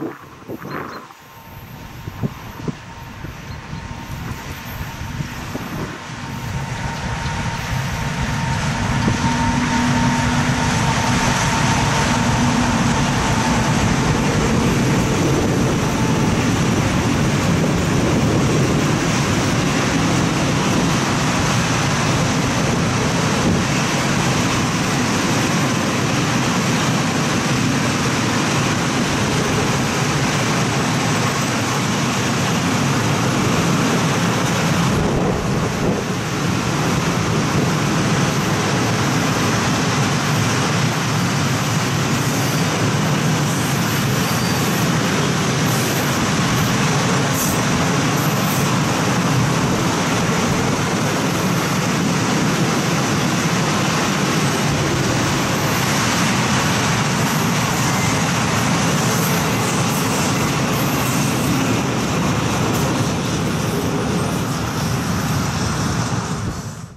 おい。